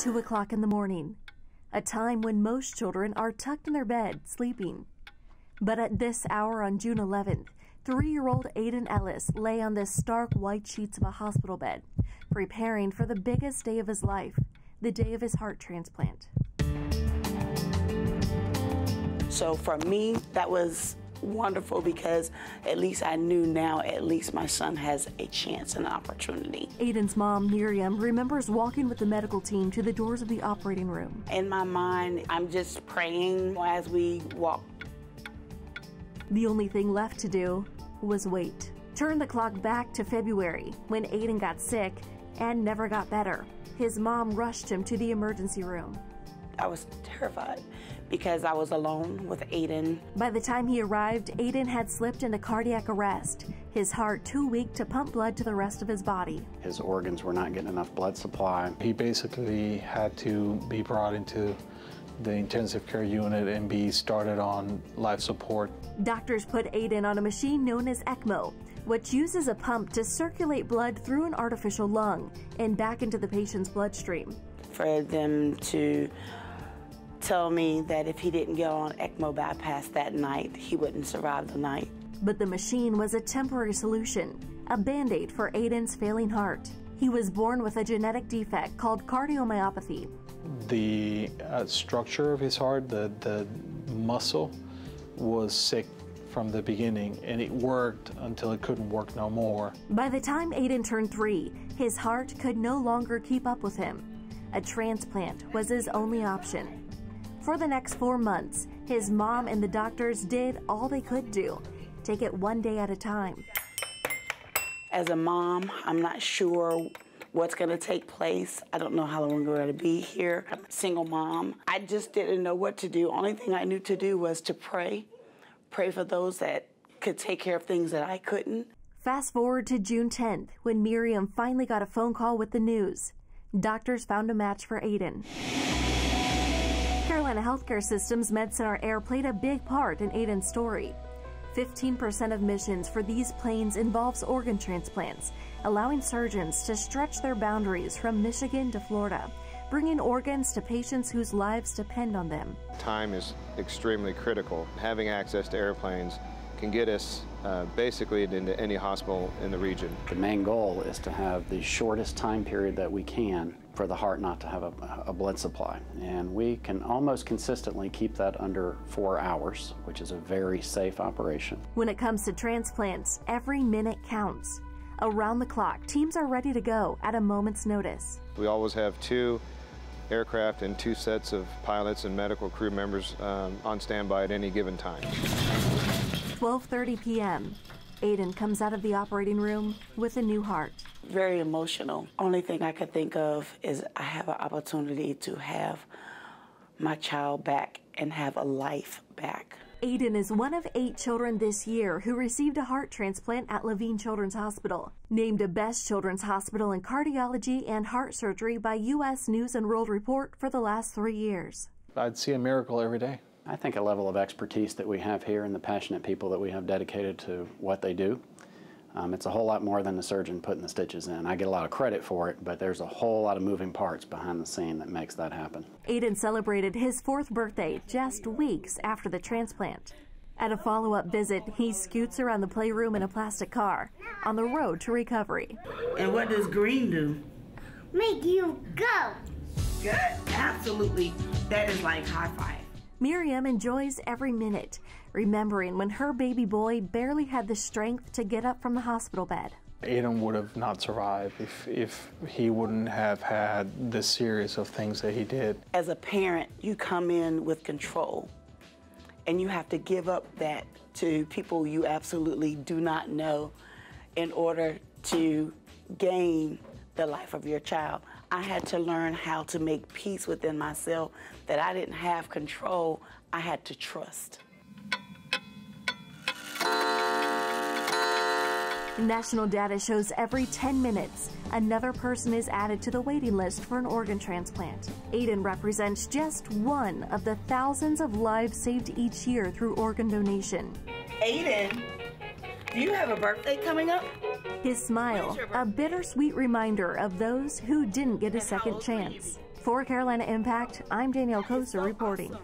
2 o'clock in the morning, a time when most children are tucked in their bed, sleeping. But at this hour on June 11th, three year old Aiden Ellis lay on the stark white sheets of a hospital bed, preparing for the biggest day of his life, the day of his heart transplant. So for me, that was wonderful because at least I knew now at least my son has a chance and an opportunity. Aiden's mom, Miriam, remembers walking with the medical team to the doors of the operating room. In my mind, I'm just praying as we walk. The only thing left to do was wait. Turn the clock back to February when Aiden got sick and never got better. His mom rushed him to the emergency room. I was terrified because I was alone with Aiden. By the time he arrived, Aiden had slipped into cardiac arrest, his heart too weak to pump blood to the rest of his body. His organs were not getting enough blood supply. He basically had to be brought into the intensive care unit and be started on life support. Doctors put Aiden on a machine known as ECMO, which uses a pump to circulate blood through an artificial lung and back into the patient's bloodstream. For them to tell me that if he didn't go on ECMO bypass that night, he wouldn't survive the night. But the machine was a temporary solution, a band aid for Aiden's failing heart. He was born with a genetic defect called cardiomyopathy. The uh, structure of his heart, the, the muscle, was sick from the beginning and it worked until it couldn't work no more. By the time Aiden turned three, his heart could no longer keep up with him. A transplant was his only option. For the next four months, his mom and the doctors did all they could do take it one day at a time. As a mom, I'm not sure what's going to take place. I don't know how long we're going to be here. I'm a single mom. I just didn't know what to do. Only thing I knew to do was to pray. Pray for those that could take care of things that I couldn't. Fast forward to June 10th when Miriam finally got a phone call with the news. Doctors found a match for Aiden. Carolina Healthcare System's MedCenter Air played a big part in Aiden's story. 15% of missions for these planes involves organ transplants, allowing surgeons to stretch their boundaries from Michigan to Florida, bringing organs to patients whose lives depend on them. Time is extremely critical. Having access to airplanes can get us uh, basically into any hospital in the region. The main goal is to have the shortest time period that we can for the heart not to have a, a, blood supply. And we can almost consistently keep that under four hours, which is a very safe operation. When it comes to transplants, every minute counts. Around the clock, teams are ready to go at a moment's notice. We always have two aircraft and two sets of pilots and medical crew members um, on standby at any given time. 12:30 p.m. Aiden comes out of the operating room with a new heart. Very emotional. Only thing I could think of is I have an opportunity to have my child back and have a life back. Aiden is one of eight children this year who received a heart transplant at Levine Children's Hospital. Named a Best Children's Hospital in Cardiology and Heart Surgery by U.S. News and World Report for the last three years. I'd see a miracle every day. I think a level of expertise that we have here and the passionate people that we have dedicated to what they do. Um, it's a whole lot more than the surgeon putting the stitches in. I get a lot of credit for it, but there's a whole lot of moving parts behind the scene that makes that happen. Aiden celebrated his fourth birthday just weeks after the transplant. At a follow up visit, he scoots around the playroom in a plastic car on the road to recovery. And what does green do? Make you go. Good. Absolutely. That is like high five. Miriam enjoys every minute, remembering when her baby boy barely had the strength to get up from the hospital bed. Aiden would have not survived if, if he wouldn't have had the series of things that he did. As a parent, you come in with control, and you have to give up that to people you absolutely do not know in order to gain the life of your child. I had to learn how to make peace within myself that I didn't have control, I had to trust. National data shows every 10 minutes, another person is added to the waiting list for an organ transplant. Aiden represents just one of the thousands of lives saved each year through organ donation. Aiden, do you have a birthday coming up? His smile, a bittersweet reminder of those who didn't get a second chance. For Carolina Impact, I'm Danielle Koser reporting.